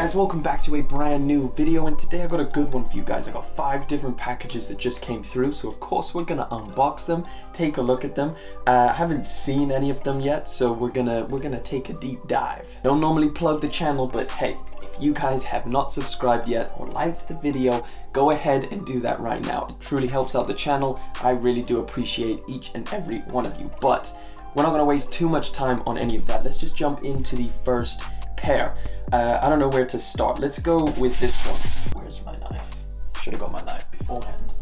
guys, welcome back to a brand new video and today I got a good one for you guys. I got five different packages that just came through so of course we're gonna unbox them, take a look at them. Uh, I haven't seen any of them yet so we're gonna we're gonna take a deep dive. Don't normally plug the channel but hey, if you guys have not subscribed yet or liked the video, go ahead and do that right now. It truly helps out the channel. I really do appreciate each and every one of you but we're not gonna waste too much time on any of that. Let's just jump into the first pair. Uh, I don't know where to start. Let's go with this one. Where's my knife? Should have got my knife beforehand.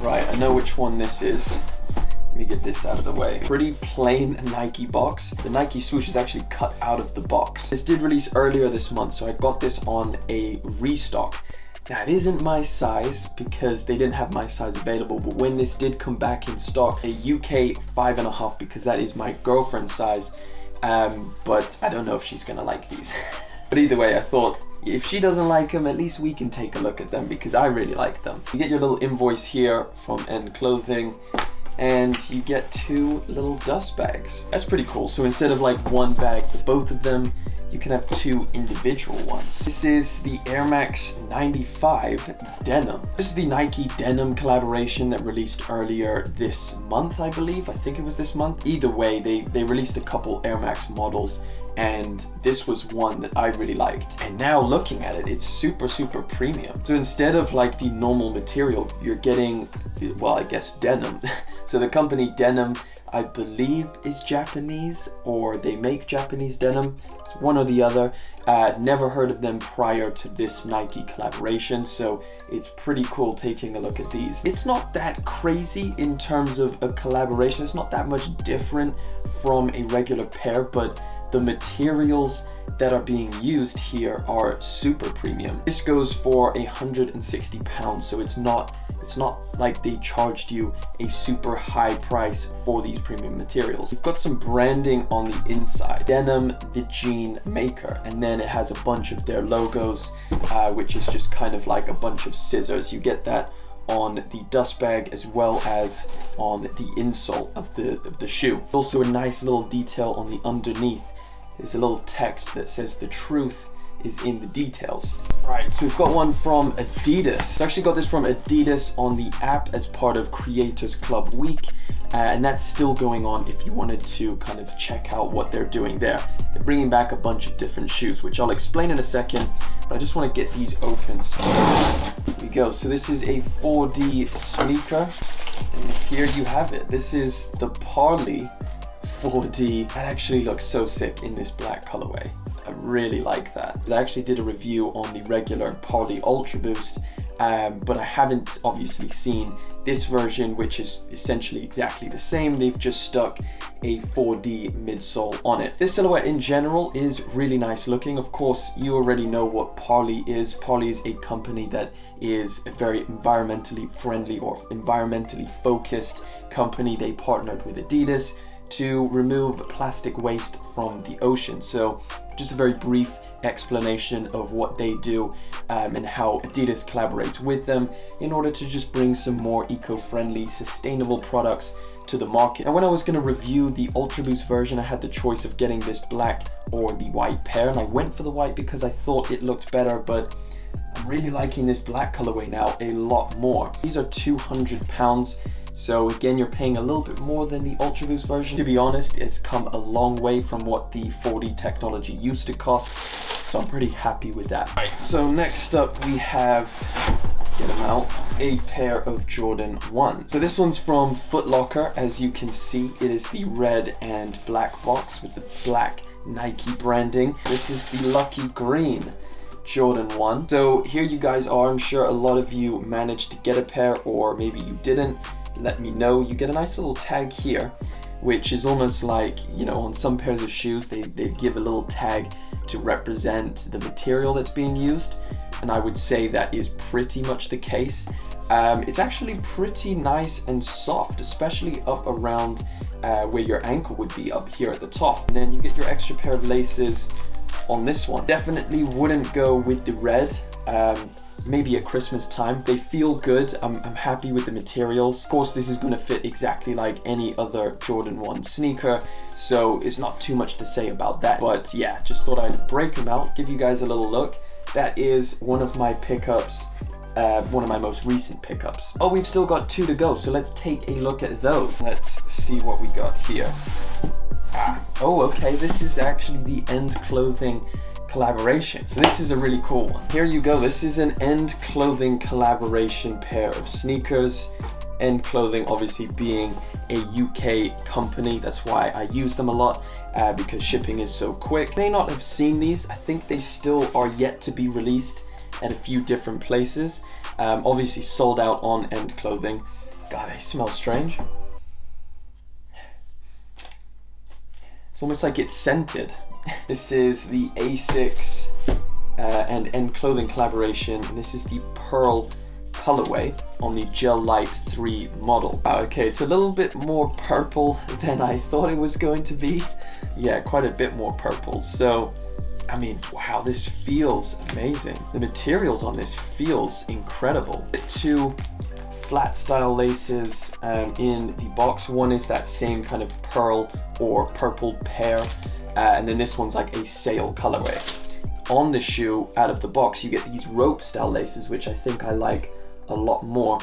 Right, I know which one this is. Let me get this out of the way. Pretty plain Nike box. The Nike swoosh is actually cut out of the box. This did release earlier this month, so I got this on a restock. Now it isn't my size because they didn't have my size available, but when this did come back in stock, a UK five and a half because that is my girlfriend's size, um, but I don't know if she's gonna like these. but either way, I thought if she doesn't like them, at least we can take a look at them because I really like them. You get your little invoice here from End Clothing and you get two little dust bags. That's pretty cool. So instead of like one bag for both of them, you can have two individual ones. This is the Air Max 95 Denham. This is the Nike Denham collaboration that released earlier this month, I believe. I think it was this month. Either way, they, they released a couple Air Max models and this was one that I really liked. And now looking at it, it's super, super premium. So instead of like the normal material, you're getting, well, I guess denim. so the company Denham, I believe is Japanese or they make Japanese denim. It's one or the other. Uh, never heard of them prior to this Nike collaboration, so it's pretty cool taking a look at these. It's not that crazy in terms of a collaboration. It's not that much different from a regular pair, but the materials that are being used here are super premium. This goes for 160 pounds, so it's not it's not like they charged you a super high price for these premium materials. You've got some branding on the inside, Denham the Jean Maker, and then it has a bunch of their logos, uh, which is just kind of like a bunch of scissors. You get that on the dust bag as well as on the insole of the, of the shoe. Also a nice little detail on the underneath there's a little text that says the truth is in the details. Right, so we've got one from Adidas. I actually got this from Adidas on the app as part of Creators Club Week. Uh, and that's still going on if you wanted to kind of check out what they're doing there. They're bringing back a bunch of different shoes, which I'll explain in a second, but I just want to get these open. So here we go. So this is a 4D sneaker, and here you have it. This is the Parley 4D. That actually looks so sick in this black colorway. I really like that. I actually did a review on the regular Parley Ultra Boost, um, but I haven't obviously seen this version, which is essentially exactly the same. They've just stuck a 4D midsole on it. This silhouette in general is really nice looking. Of course, you already know what Parley is. Parley is a company that is a very environmentally friendly or environmentally focused company. They partnered with Adidas, to remove plastic waste from the ocean. So just a very brief explanation of what they do um, and how Adidas collaborates with them in order to just bring some more eco-friendly, sustainable products to the market. And when I was going to review the Ultra Boost version, I had the choice of getting this black or the white pair, and I went for the white because I thought it looked better, but I'm really liking this black colorway now a lot more. These are 200 pounds. So again, you're paying a little bit more than the Ultra Boost version. To be honest, it's come a long way from what the 4D technology used to cost. So I'm pretty happy with that. Right, so next up we have get them out, a pair of Jordan 1. So this one's from Foot Locker. As you can see, it is the red and black box with the black Nike branding. This is the lucky green Jordan 1. So here you guys are. I'm sure a lot of you managed to get a pair or maybe you didn't let me know. You get a nice little tag here, which is almost like, you know, on some pairs of shoes, they, they give a little tag to represent the material that's being used. And I would say that is pretty much the case. Um, it's actually pretty nice and soft, especially up around uh, where your ankle would be up here at the top. And then you get your extra pair of laces on this one. Definitely wouldn't go with the red um, maybe at Christmas time. They feel good. I'm, I'm happy with the materials. Of course, this is to fit exactly like any other Jordan 1 sneaker, so it's not too much to say about that. But yeah, just thought I'd break them out, give you guys a little look. That is one of my pickups uh, one of my most recent pickups. Oh, we've still got two to go, so let's take a look at those. Let's see what we got here. Ah, oh, okay, this is actually the End Clothing collaboration. So this is a really cool one. Here you go. This is an End Clothing collaboration pair of sneakers. End Clothing obviously being a UK company. That's why I use them a lot uh, because shipping is so quick. You may not have seen these. I think they still are yet to be released at a few different places. Um, obviously sold out on End Clothing. God, they smell strange. It's almost like it's scented. This is the Asics uh, and End Clothing collaboration, and this is the Pearl colorway on the Gel-Lyte 3 model. Okay, it's a little bit more purple than I thought it was going to be. Yeah, quite a bit more purple. So, I mean, wow, this feels amazing. The materials on this feels incredible. Two flat style laces um, in the box. One is that same kind of pearl or purple pear, uh, and then this one's like a sail colorway. On the shoe, out of the box, you get these rope style laces, which I think I like a lot more.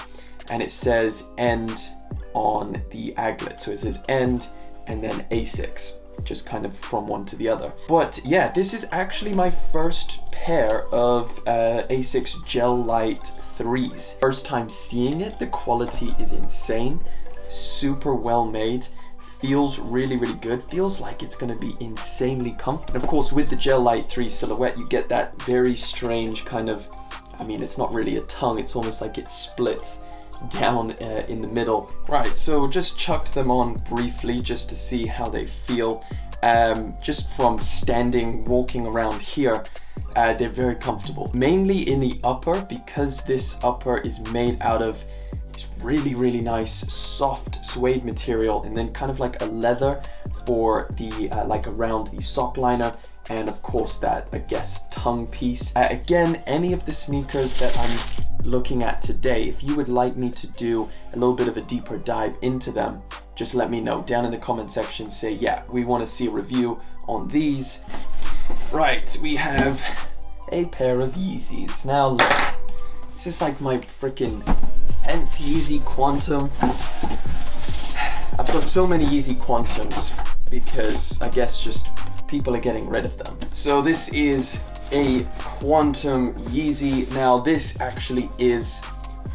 And it says end on the aglet. So it says end and then Asics just kind of from one to the other. But yeah, this is actually my first pair of uh, Asics Gel-Lyte 3s. First time seeing it, the quality is insane, super well made, feels really, really good. Feels like it's gonna be insanely comfortable. And of course, with the Gel-Lyte 3 silhouette, you get that very strange kind of, I mean, it's not really a tongue, it's almost like it splits down uh, in the middle. Right, so just chucked them on briefly just to see how they feel. Um, just from standing, walking around here, uh, they're very comfortable. Mainly in the upper because this upper is made out of really, really nice soft suede material and then kind of like a leather for the, uh, like around the sock liner and of course that, I guess, tongue piece. Uh, again, any of the sneakers that I'm looking at today, if you would like me to do a little bit of a deeper dive into them, just let me know down in the comment section. Say, yeah, we want to see a review on these. Right, we have a pair of Yeezys. Now look, this is like my freaking 10th Yeezy Quantum. I've got so many Yeezy Quantums because I guess just people are getting rid of them. So this is a Quantum Yeezy. Now this actually is,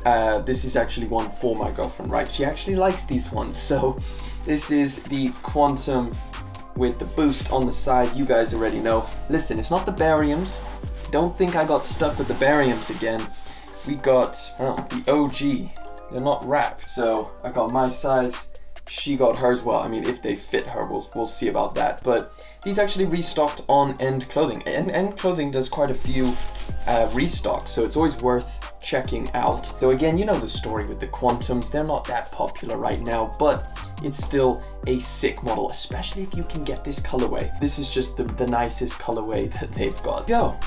uh, this is actually one for my girlfriend, right? She actually likes these ones. So this is the Quantum with the boost on the side. You guys already know. Listen, it's not the bariums. Don't think I got stuck with the bariums again. We got, well, the OG. They're not wrapped. So I got my size she got hers. Well, I mean, if they fit her, we'll, we'll see about that. But these actually restocked on End Clothing. And End Clothing does quite a few uh, restocks, so it's always worth checking out. So again, you know the story with the Quantums. They're not that popular right now, but it's still a sick model, especially if you can get this colorway. This is just the, the nicest colorway that they've got. Go!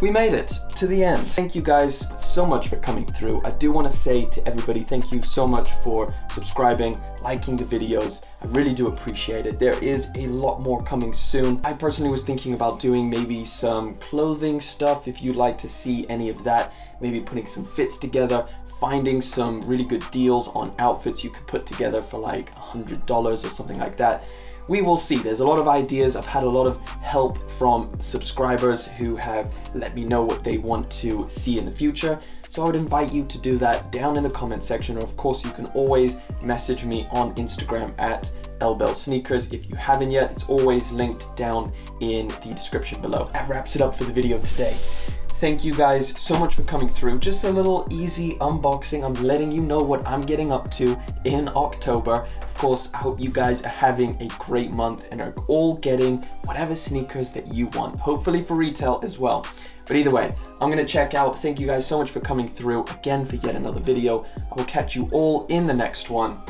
We made it to the end. Thank you guys so much for coming through. I do want to say to everybody, thank you so much for subscribing, liking the videos. I really do appreciate it. There is a lot more coming soon. I personally was thinking about doing maybe some clothing stuff if you'd like to see any of that. Maybe putting some fits together, finding some really good deals on outfits you could put together for like $100 or something like that we will see. There's a lot of ideas. I've had a lot of help from subscribers who have let me know what they want to see in the future. So I would invite you to do that down in the comment section. Or of course, you can always message me on Instagram at Ellbell Sneakers. If you haven't yet, it's always linked down in the description below. That wraps it up for the video today. Thank you guys so much for coming through. Just a little easy unboxing. I'm letting you know what I'm getting up to in October. Of course, I hope you guys are having a great month and are all getting whatever sneakers that you want. Hopefully for retail as well. But either way, I'm gonna check out. Thank you guys so much for coming through again for yet another video. I will catch you all in the next one.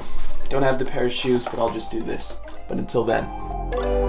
Don't have the pair of shoes, but I'll just do this. But until then.